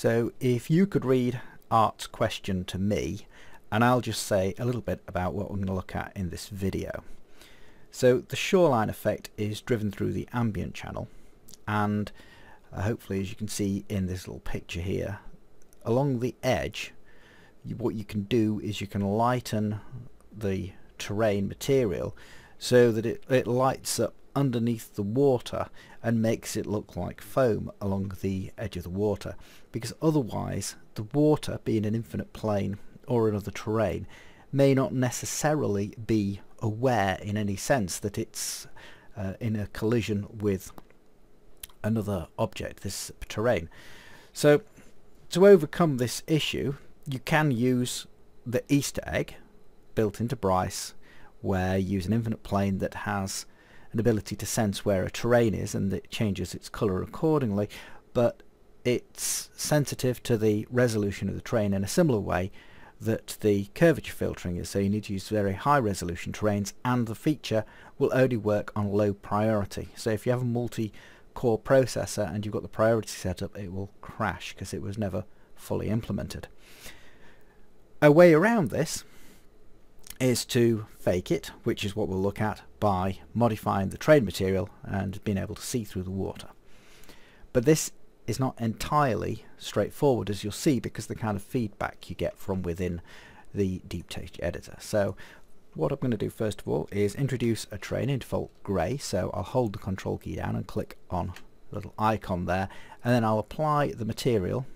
So if you could read Art's question to me and I'll just say a little bit about what we're going to look at in this video. So the shoreline effect is driven through the ambient channel and uh, hopefully as you can see in this little picture here along the edge you, what you can do is you can lighten the terrain material so that it, it lights up underneath the water and makes it look like foam along the edge of the water because otherwise the water being an infinite plane or another terrain may not necessarily be aware in any sense that it's uh, in a collision with another object, this terrain. So to overcome this issue you can use the Easter egg built into Bryce where you use an infinite plane that has an ability to sense where a terrain is and it changes its colour accordingly but it's sensitive to the resolution of the terrain in a similar way that the curvature filtering is so you need to use very high resolution terrains and the feature will only work on low priority so if you have a multi-core processor and you've got the priority set up it will crash because it was never fully implemented. A way around this is to fake it, which is what we'll look at by modifying the terrain material and being able to see through the water. But this is not entirely straightforward as you'll see because the kind of feedback you get from within the deep texture editor. So what I'm going to do first of all is introduce a terrain in default grey so I'll hold the control key down and click on the little icon there and then I'll apply the material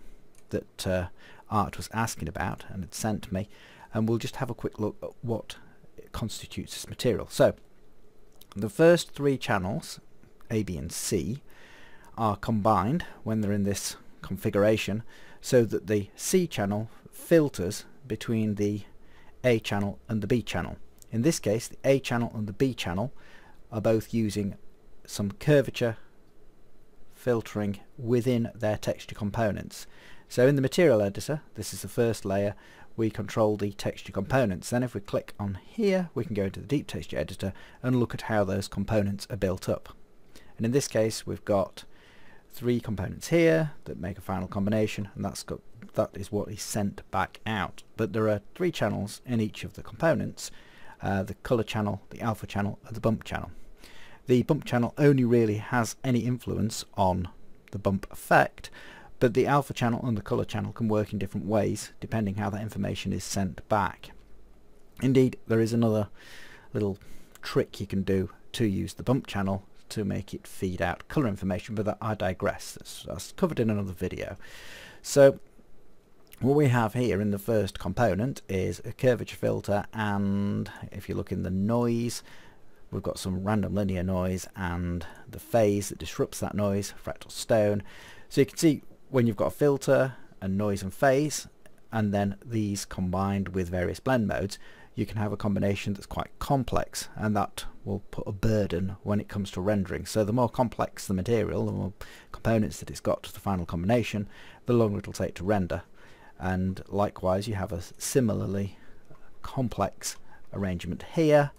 that uh, Art was asking about and had sent me and we'll just have a quick look at what constitutes this material. So the first three channels A, B and C are combined when they're in this configuration so that the C channel filters between the A channel and the B channel. In this case the A channel and the B channel are both using some curvature filtering within their texture components. So in the material editor, this is the first layer, we control the texture components. Then if we click on here, we can go into the deep texture editor and look at how those components are built up. And in this case, we've got three components here that make a final combination and that's got that is what is sent back out but there are three channels in each of the components uh, the color channel the alpha channel and the bump channel the bump channel only really has any influence on the bump effect but the alpha channel and the color channel can work in different ways depending how that information is sent back. Indeed there is another little trick you can do to use the bump channel to make it feed out color information but I digress. That's, that's covered in another video. So what we have here in the first component is a curvature filter and if you look in the noise we've got some random linear noise and the phase that disrupts that noise fractal stone. So you can see when you've got a filter and noise and phase and then these combined with various blend modes you can have a combination that's quite complex and that will put a burden when it comes to rendering. So the more complex the material, the more components that it's got to the final combination, the longer it'll take to render. And likewise you have a similarly complex arrangement here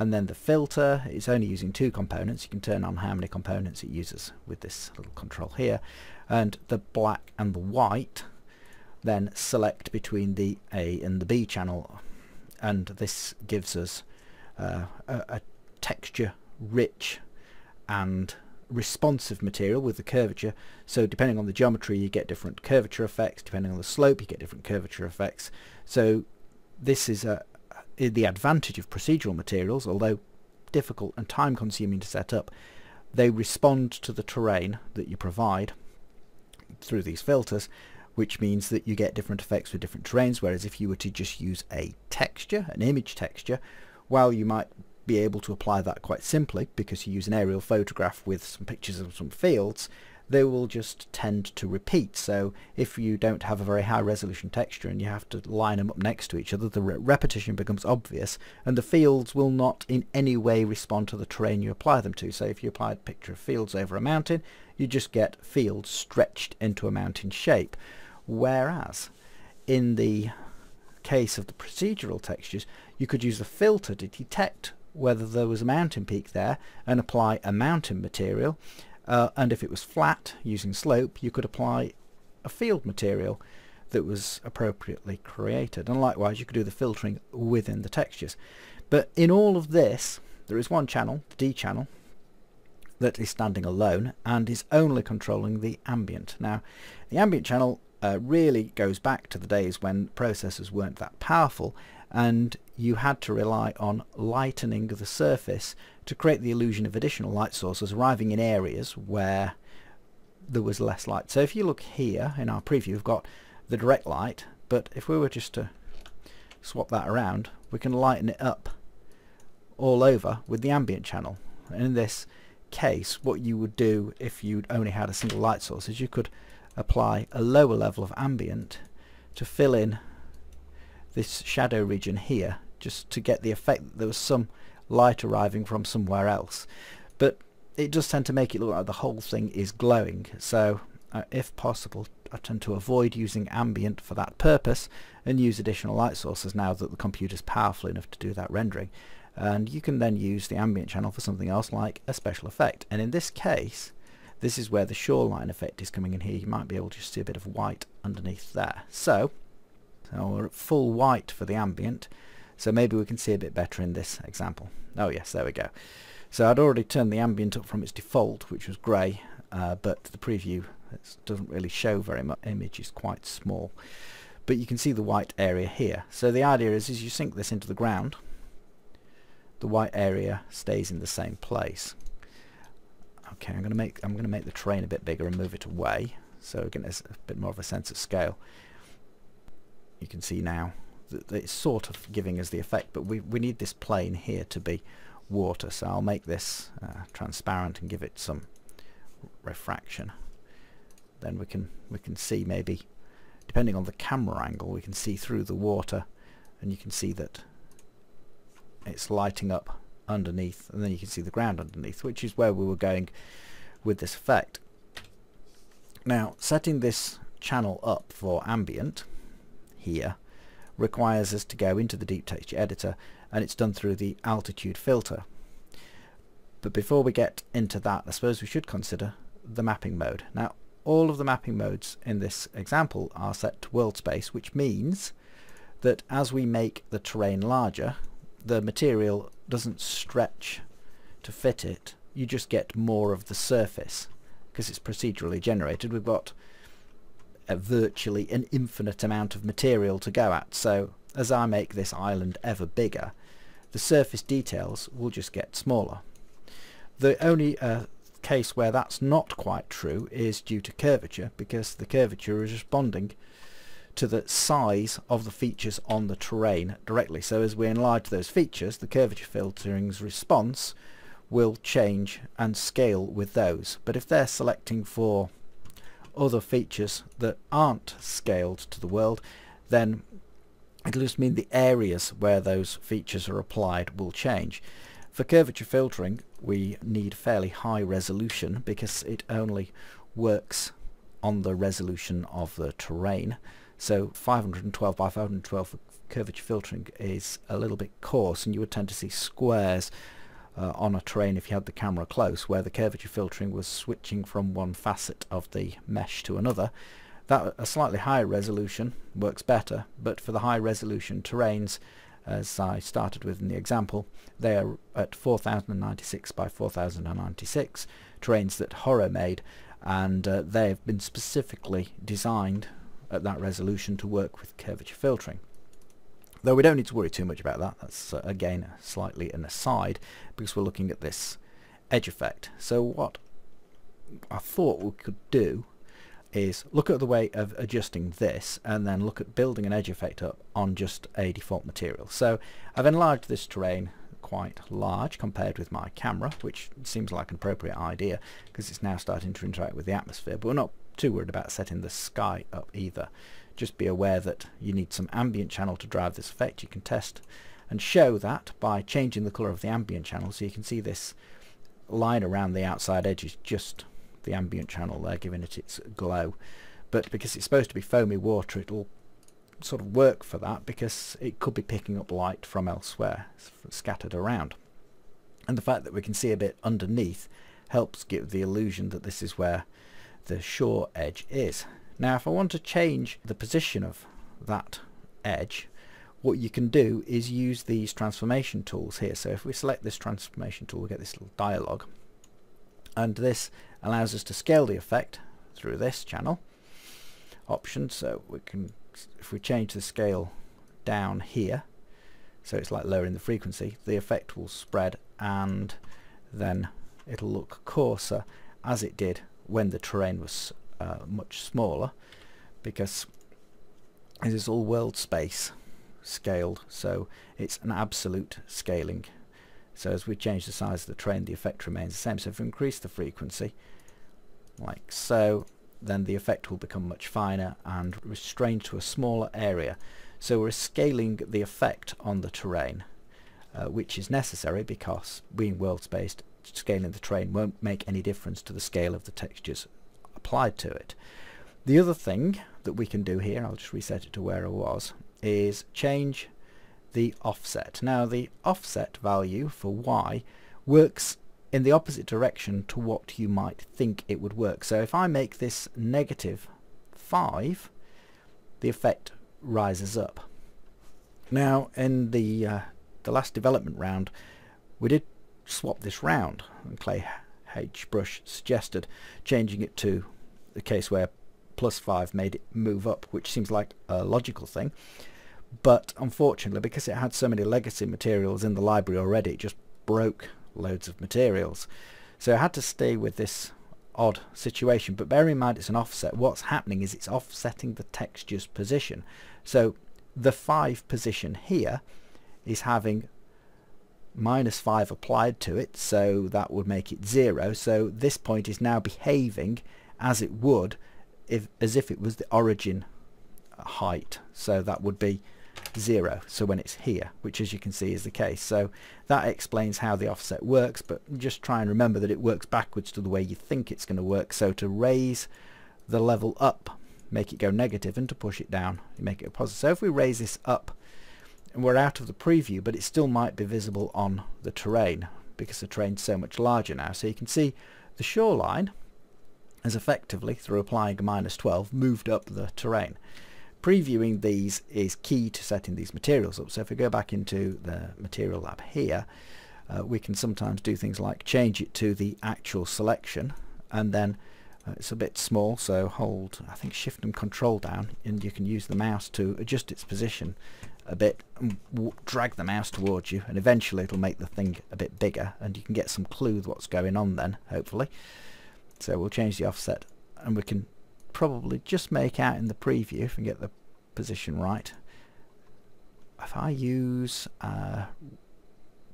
and then the filter is only using two components. You can turn on how many components it uses with this little control here. And the black and the white then select between the A and the B channel. And this gives us uh, a, a texture rich and responsive material with the curvature. So depending on the geometry you get different curvature effects. Depending on the slope you get different curvature effects. So this is a, the advantage of procedural materials although difficult and time consuming to set up they respond to the terrain that you provide through these filters which means that you get different effects with different terrains. Whereas if you were to just use a texture, an image texture, while you might be able to apply that quite simply because you use an aerial photograph with some pictures of some fields, they will just tend to repeat. So if you don't have a very high resolution texture and you have to line them up next to each other, the re repetition becomes obvious and the fields will not in any way respond to the terrain you apply them to. So if you apply a picture of fields over a mountain, you just get fields stretched into a mountain shape. Whereas in the case of the procedural textures, you could use a filter to detect whether there was a mountain peak there and apply a mountain material uh, and if it was flat using slope you could apply a field material that was appropriately created. And likewise, you could do the filtering within the textures. But in all of this, there is one channel, the D channel, that is standing alone and is only controlling the ambient. Now, the ambient channel uh, really goes back to the days when processors weren't that powerful and you had to rely on lightening the surface to create the illusion of additional light sources arriving in areas where there was less light. So if you look here in our preview, we've got the direct light, but if we were just to swap that around, we can lighten it up all over with the ambient channel. And in this case, what you would do if you only had a single light source is you could apply a lower level of ambient to fill in this shadow region here just to get the effect that there was some light arriving from somewhere else. But it does tend to make it look like the whole thing is glowing. So uh, if possible I tend to avoid using ambient for that purpose and use additional light sources now that the computer is powerful enough to do that rendering. And you can then use the ambient channel for something else like a special effect. And in this case this is where the shoreline effect is coming in here. You might be able to see a bit of white underneath there. So, so we're at full white for the ambient. So maybe we can see a bit better in this example. Oh yes, there we go. So I'd already turned the ambient up from its default, which was grey, uh, but the preview doesn't really show very much. Image is quite small. But you can see the white area here. So the idea is, is you sink this into the ground, the white area stays in the same place. Okay, I'm going to make I'm to make the train a bit bigger and move it away, so again there's a bit more of a sense of scale. You can see now that it's sort of giving us the effect, but we we need this plane here to be water, so I'll make this uh, transparent and give it some refraction. Then we can we can see maybe, depending on the camera angle, we can see through the water, and you can see that it's lighting up underneath and then you can see the ground underneath which is where we were going with this effect. Now setting this channel up for ambient here requires us to go into the deep texture editor and it's done through the altitude filter but before we get into that I suppose we should consider the mapping mode. Now all of the mapping modes in this example are set to world space which means that as we make the terrain larger the material doesn't stretch to fit it you just get more of the surface because it's procedurally generated. We've got a virtually an infinite amount of material to go at. So as I make this island ever bigger the surface details will just get smaller. The only uh, case where that's not quite true is due to curvature because the curvature is responding to the size of the features on the terrain directly. So as we enlarge those features, the curvature filtering's response will change and scale with those. But if they're selecting for other features that aren't scaled to the world, then it'll just mean the areas where those features are applied will change. For curvature filtering, we need fairly high resolution because it only works on the resolution of the terrain. So 512 by 512 curvature filtering is a little bit coarse and you would tend to see squares uh, on a terrain if you had the camera close where the curvature filtering was switching from one facet of the mesh to another. That a slightly higher resolution works better but for the high resolution terrains as I started with in the example they are at 4096 by 4096 terrains that Horo made and uh, they have been specifically designed at that resolution to work with curvature filtering. Though we don't need to worry too much about that, that's uh, again slightly an aside because we're looking at this edge effect. So what I thought we could do is look at the way of adjusting this and then look at building an edge effect up on just a default material. So I've enlarged this terrain quite large compared with my camera which seems like an appropriate idea because it's now starting to interact with the atmosphere but we're not too worried about setting the sky up either. Just be aware that you need some ambient channel to drive this effect. You can test and show that by changing the colour of the ambient channel so you can see this line around the outside edge is just the ambient channel there giving it its glow but because it's supposed to be foamy water it'll sort of work for that because it could be picking up light from elsewhere scattered around and the fact that we can see a bit underneath helps give the illusion that this is where the shore edge is. Now if I want to change the position of that edge what you can do is use these transformation tools here. So if we select this transformation tool we get this little dialog and this allows us to scale the effect through this channel option so we can if we change the scale down here so it's like lowering the frequency the effect will spread and then it'll look coarser as it did when the terrain was uh, much smaller because this is all world space scaled so it's an absolute scaling. So as we change the size of the train the effect remains the same. So if we increase the frequency like so then the effect will become much finer and restrained to a smaller area. So we're scaling the effect on the terrain uh, which is necessary because being world spaced scaling the terrain won't make any difference to the scale of the textures applied to it the other thing that we can do here I'll just reset it to where I was is change the offset. Now the offset value for y works in the opposite direction to what you might think it would work. So if I make this negative 5, the effect rises up. Now in the uh, the last development round we did swap this round. And Clay H. Brush suggested changing it to the case where plus 5 made it move up which seems like a logical thing. But unfortunately because it had so many legacy materials in the library already it just broke loads of materials. So I had to stay with this odd situation. But bear in mind it's an offset. What's happening is it's offsetting the texture's position. So the 5 position here is having minus 5 applied to it so that would make it 0 so this point is now behaving as it would if as if it was the origin height. So that would be zero so when it's here which as you can see is the case. So that explains how the offset works but just try and remember that it works backwards to the way you think it's going to work. So to raise the level up make it go negative and to push it down you make it a positive. So if we raise this up and we're out of the preview but it still might be visible on the terrain because the terrain's so much larger now. So you can see the shoreline has effectively through applying minus 12 moved up the terrain. Previewing these is key to setting these materials up. So if we go back into the material lab here, uh, we can sometimes do things like change it to the actual selection and then uh, it's a bit small so hold I think shift and control down and you can use the mouse to adjust its position a bit and drag the mouse towards you and eventually it'll make the thing a bit bigger and you can get some clue what's going on then hopefully so we'll change the offset and we can probably just make out in the preview if we get the position right. If I use uh,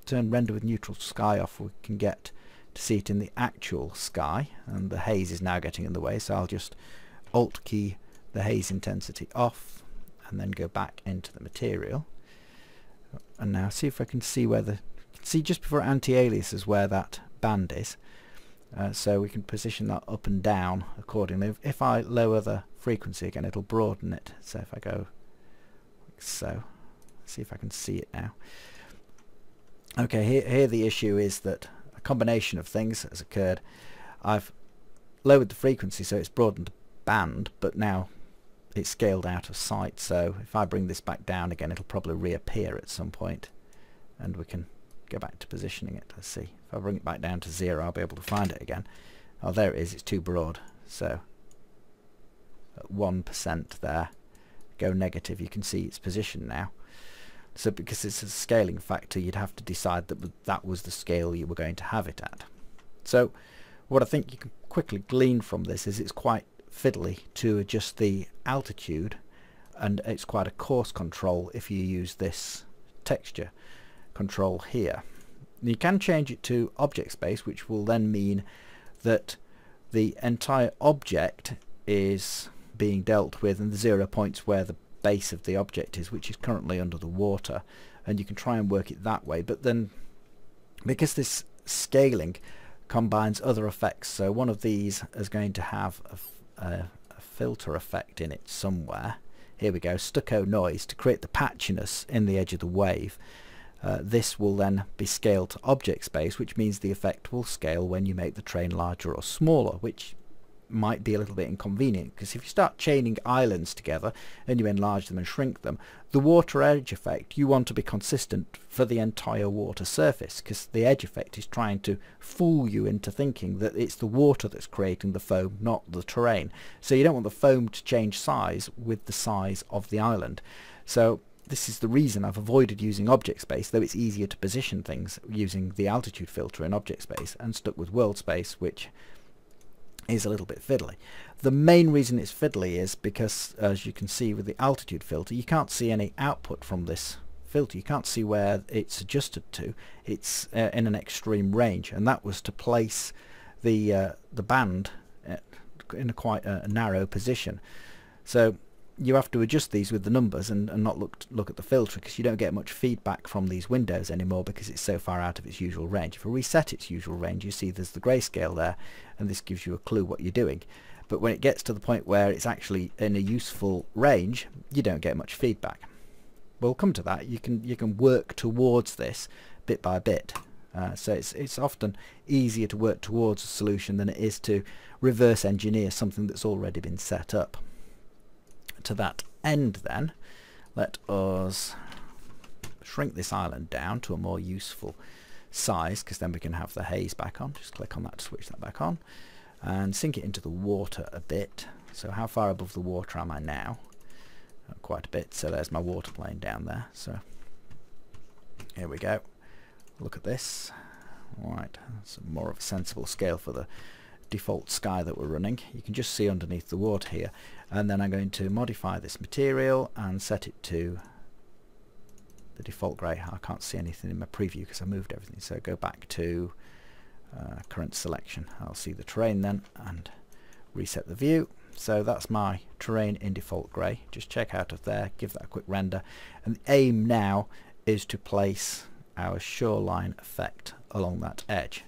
turn render with neutral sky off we can get to see it in the actual sky and the haze is now getting in the way so I'll just alt key the haze intensity off and then go back into the material and now see if I can see where the see just before anti-alias is where that band is uh, so we can position that up and down accordingly. If I lower the frequency again it'll broaden it. So if I go like so, see if I can see it now. Okay, here, here the issue is that a combination of things has occurred. I've lowered the frequency so it's broadened the band but now it's scaled out of sight so if I bring this back down again it'll probably reappear at some point and we can go back to positioning it. Let's see. If I bring it back down to zero, I'll be able to find it again. Oh, there it is. It's too broad. So, at 1% there, go negative, you can see its position now. So because it's a scaling factor, you'd have to decide that that was the scale you were going to have it at. So what I think you can quickly glean from this is it's quite fiddly to adjust the altitude and it's quite a coarse control if you use this texture control here. You can change it to object space which will then mean that the entire object is being dealt with and the zero points where the base of the object is which is currently under the water and you can try and work it that way but then because this scaling combines other effects so one of these is going to have a, a, filter effect in it somewhere. Here we go stucco noise to create the patchiness in the edge of the wave. Uh, this will then be scaled to object space which means the effect will scale when you make the train larger or smaller which might be a little bit inconvenient because if you start chaining islands together and you enlarge them and shrink them, the water edge effect you want to be consistent for the entire water surface because the edge effect is trying to fool you into thinking that it's the water that's creating the foam, not the terrain. So you don't want the foam to change size with the size of the island. So this is the reason I've avoided using object space, though it's easier to position things using the altitude filter in object space and stuck with world space, which is a little bit fiddly. The main reason it's fiddly is because, as you can see with the altitude filter, you can't see any output from this filter. You can't see where it's adjusted to. It's uh, in an extreme range, and that was to place the uh, the band uh, in a quite a narrow position. So you have to adjust these with the numbers and, and not look look at the filter because you don't get much feedback from these windows anymore because it's so far out of its usual range. If I reset its usual range you see there's the grayscale there and this gives you a clue what you're doing. But when it gets to the point where it's actually in a useful range you don't get much feedback. We'll come to that. You can you can work towards this bit by bit. Uh, so it's, it's often easier to work towards a solution than it is to reverse engineer something that's already been set up to that end then, let us shrink this island down to a more useful size because then we can have the haze back on. Just click on that to switch that back on and sink it into the water a bit. So how far above the water am I now? Quite a bit. So there's my water plane down there. So here we go. Look at this. Right, that's more of a sensible scale for the default sky that we're running. You can just see underneath the water here. And then I'm going to modify this material and set it to the default grey. I can't see anything in my preview because I moved everything. So go back to uh, current selection. I'll see the terrain then and reset the view. So that's my terrain in default grey. Just check out of there, give that a quick render. And the aim now is to place our shoreline effect along that edge.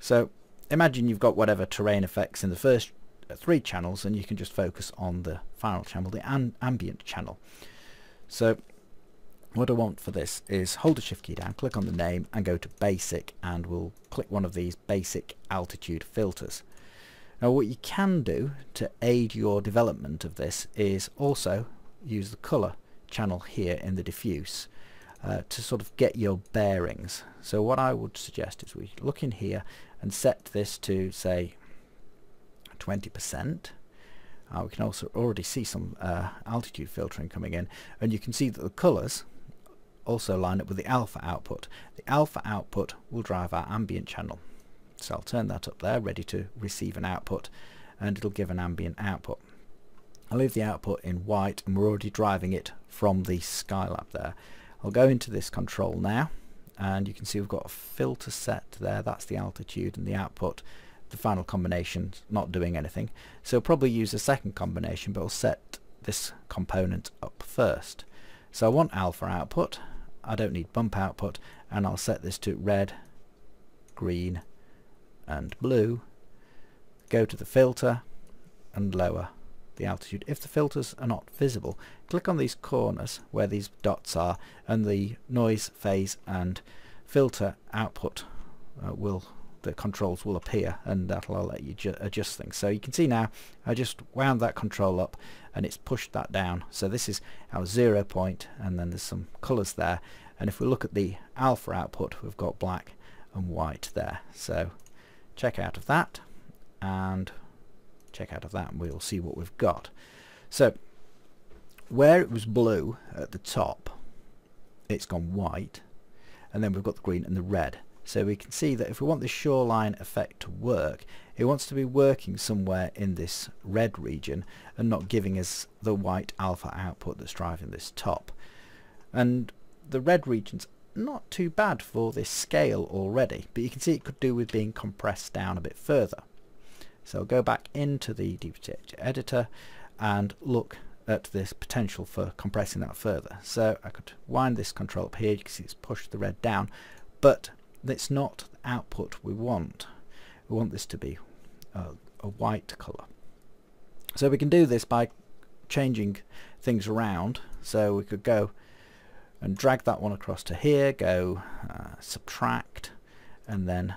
So imagine you've got whatever terrain effects in the first three channels and you can just focus on the final channel, the ambient channel. So what I want for this is hold the shift key down, click on the name and go to basic and we'll click one of these basic altitude filters. Now what you can do to aid your development of this is also use the colour channel here in the diffuse uh, to sort of get your bearings. So what I would suggest is we look in here and set this to say 20%. Uh, we can also already see some uh, altitude filtering coming in and you can see that the colours also line up with the alpha output. The alpha output will drive our ambient channel. So I'll turn that up there ready to receive an output and it'll give an ambient output. I'll leave the output in white and we're already driving it from the Skylab there. I'll go into this control now and you can see we've got a filter set there. That's the altitude and the output. The final combination not doing anything. So we'll probably use a second combination but we'll set this component up first. So I want alpha output. I don't need bump output. And I'll set this to red green and blue. Go to the filter and lower the altitude. If the filters are not visible, click on these corners where these dots are and the noise, phase and filter output uh, will the controls will appear and that'll let you adjust things. So you can see now I just wound that control up and it's pushed that down. So this is our zero point and then there's some colours there and if we look at the alpha output we've got black and white there. So check out of that and check out of that and we'll see what we've got. So where it was blue at the top it's gone white and then we've got the green and the red. So we can see that if we want the shoreline effect to work, it wants to be working somewhere in this red region and not giving us the white alpha output that's driving this top. And the red region's not too bad for this scale already, but you can see it could do with being compressed down a bit further. So go back into the DPTX editor and look at this potential for compressing that further. So I could wind this control up here, you can see it's pushed the red down, but it's not the output we want. We want this to be a, a white colour. So we can do this by changing things around. So we could go and drag that one across to here, go uh, subtract, and then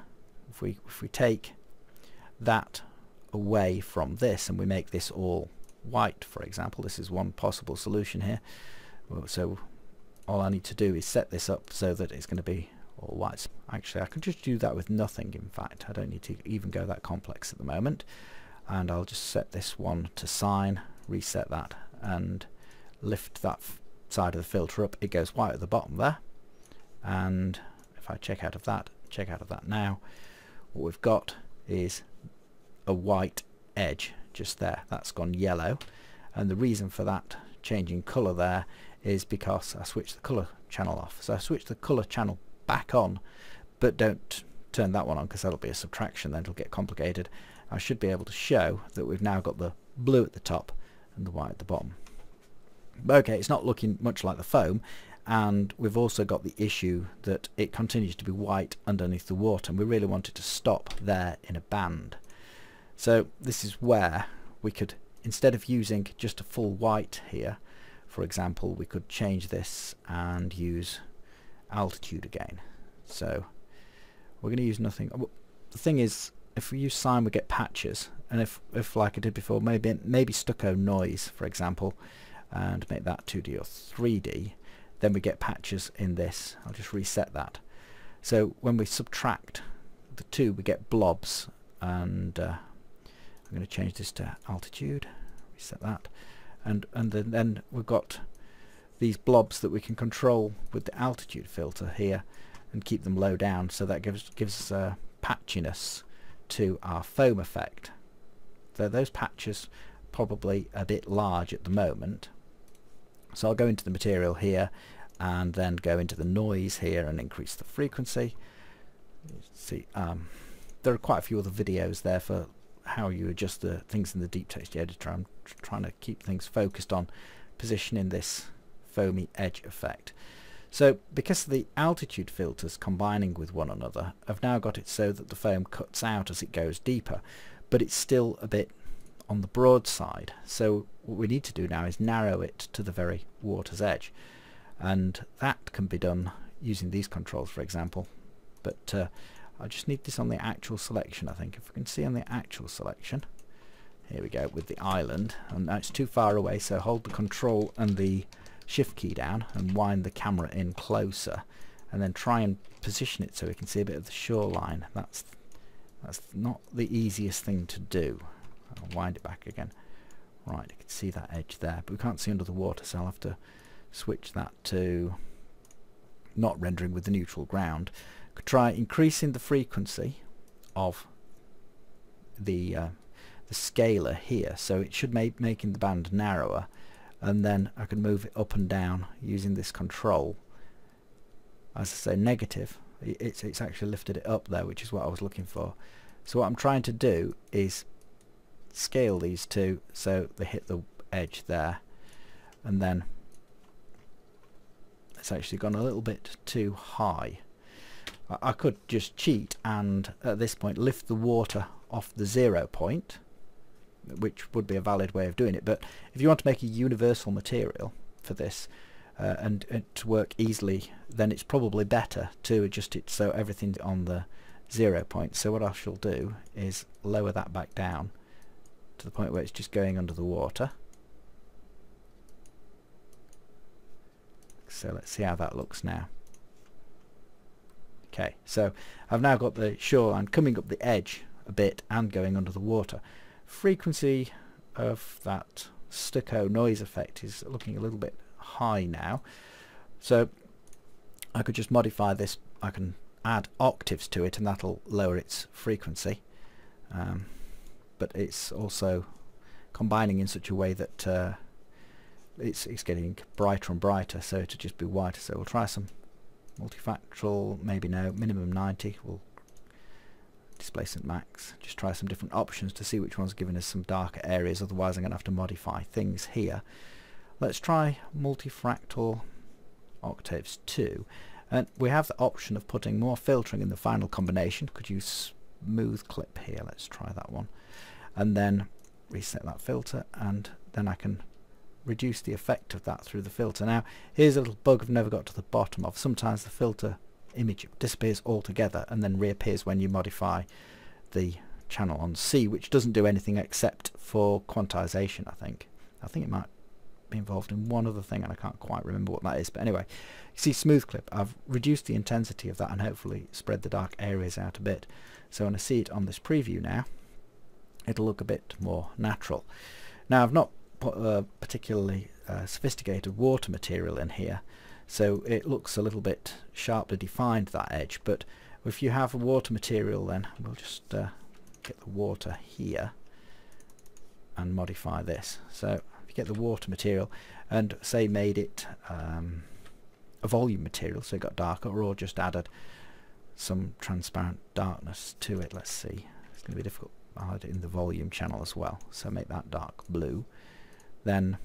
if we if we take that away from this and we make this all white for example. This is one possible solution here. So all I need to do is set this up so that it's going to be all white. Actually I can just do that with nothing in fact. I don't need to even go that complex at the moment. And I'll just set this one to sine reset that and lift that side of the filter up. It goes white at the bottom there. And if I check out of that check out of that now what we've got is a white edge just there. That's gone yellow. And the reason for that changing colour there is because I switched the colour channel off. So I switched the colour channel back on but don't turn that one on because that'll be a subtraction then it'll get complicated. I should be able to show that we've now got the blue at the top and the white at the bottom. Okay it's not looking much like the foam and we've also got the issue that it continues to be white underneath the water and we really want it to stop there in a band so this is where we could instead of using just a full white here for example we could change this and use altitude again. So we're going to use nothing. The thing is if we use sine we get patches. And if, if like I did before maybe maybe stucco noise for example and make that 2D or 3D then we get patches in this. I'll just reset that. So when we subtract the two we get blobs and uh, I'm going to change this to altitude reset that. And and then, then we've got these blobs that we can control with the altitude filter here and keep them low down. So that gives gives us a patchiness to our foam effect. So those patches probably a bit large at the moment. So I'll go into the material here and then go into the noise here and increase the frequency. See, um, there are quite a few other videos there for how you adjust the things in the deep text editor. I'm trying to keep things focused on positioning this foamy edge effect. So because the altitude filters combining with one another, I've now got it so that the foam cuts out as it goes deeper, but it's still a bit on the broad side. So what we need to do now is narrow it to the very water's edge. And that can be done using these controls, for example. But uh, I just need this on the actual selection, I think. If we can see on the actual selection, here we go, with the island. And it's too far away, so hold the control and the shift key down and wind the camera in closer. And then try and position it so we can see a bit of the shoreline. That's that's not the easiest thing to do. I'll wind it back again. Right, you can see that edge there, but we can't see under the water, so I'll have to switch that to not rendering with the neutral ground. Could try increasing the frequency of the uh, the scaler here, so it should make making the band narrower, and then I can move it up and down using this control. As I say, negative. It's it's actually lifted it up there, which is what I was looking for. So what I'm trying to do is scale these two so they hit the edge there and then it's actually gone a little bit too high I, could just cheat and at this point lift the water off the zero point which would be a valid way of doing it but if you want to make a universal material for this uh, and, and to work easily then it's probably better to adjust it so everything's on the zero point so what I shall do is lower that back down to the point where it's just going under the water. So let's see how that looks now. Okay, so I've now got the shoreline coming up the edge a bit and going under the water. Frequency of that stucco noise effect is looking a little bit high now. So I could just modify this. I can add octaves to it and that'll lower its frequency. Um, but it's also combining in such a way that uh, it's, it's getting brighter and brighter so to just be whiter so we'll try some multifractal maybe no minimum 90 we'll displacement max just try some different options to see which one's giving us some darker areas otherwise I'm going to have to modify things here. Let's try multifractal octaves 2 and we have the option of putting more filtering in the final combination. Could use smooth clip here? Let's try that one. And then reset that filter and then I can reduce the effect of that through the filter. Now here's a little bug I've never got to the bottom of. Sometimes the filter image disappears altogether and then reappears when you modify the channel on C which doesn't do anything except for quantization I think. I think it might be involved in one other thing and I can't quite remember what that is but anyway you see smooth clip I've reduced the intensity of that and hopefully spread the dark areas out a bit so when I see it on this preview now it'll look a bit more natural. Now I've not put particularly uh, sophisticated water material in here. So it looks a little bit sharply defined that edge but if you have a water material then we'll just uh, get the water here and modify this. So if you get the water material and say made it um, a volume material so it got darker or just added some transparent darkness to it let's see. It's going to be difficult add in the volume channel as well so make that dark blue then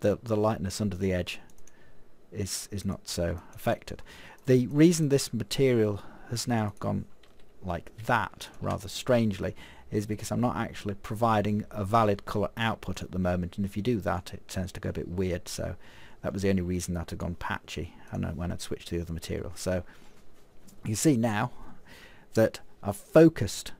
the the lightness under the edge is is not so affected. The reason this material has now gone like that rather strangely is because I'm not actually providing a valid colour output at the moment and if you do that it tends to go a bit weird so that was the only reason that had gone patchy and uh, when I'd switched to the other material. So you see now that I've focused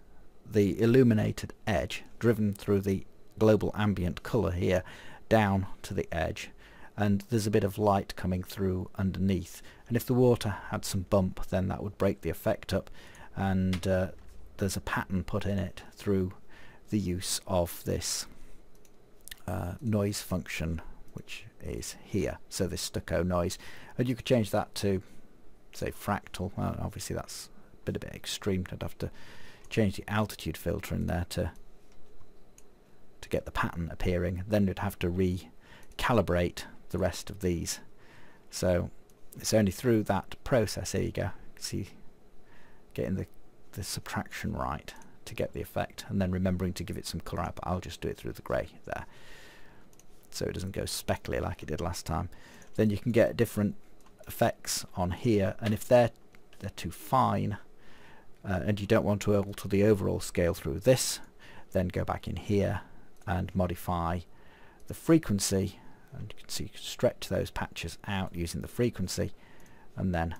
the illuminated edge driven through the global ambient colour here down to the edge and there's a bit of light coming through underneath. And if the water had some bump then that would break the effect up and uh, there's a pattern put in it through the use of this uh, noise function which is here. So this stucco noise and you could change that to say fractal. Well obviously that's a bit a bit extreme. I'd have to change the altitude filter in there to get the pattern appearing then you'd have to recalibrate the rest of these. So it's only through that process here you go see getting the the subtraction right to get the effect and then remembering to give it some colour out but I'll just do it through the grey there so it doesn't go speckly like it did last time. Then you can get different effects on here and if they're they're too fine uh, and you don't want to alter the overall scale through this then go back in here and modify the frequency and you can see you can stretch those patches out using the frequency and then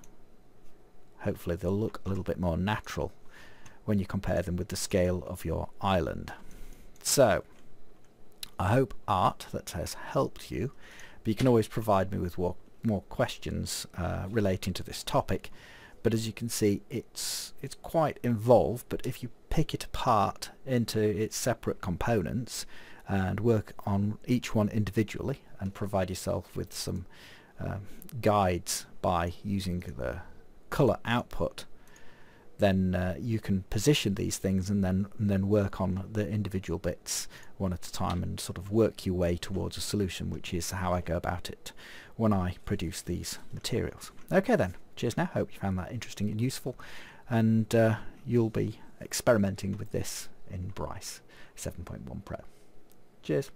hopefully they'll look a little bit more natural when you compare them with the scale of your island. So I hope art that has helped you but you can always provide me with more, more questions uh, relating to this topic but as you can see it's it's quite involved but if you pick it apart into its separate components and work on each one individually and provide yourself with some um, guides by using the color output then uh, you can position these things and then and then work on the individual bits one at a time and sort of work your way towards a solution which is how I go about it when I produce these materials. Okay then, cheers now, hope you found that interesting and useful and uh, you'll be experimenting with this in Bryce 7.1 Pro. Cheers.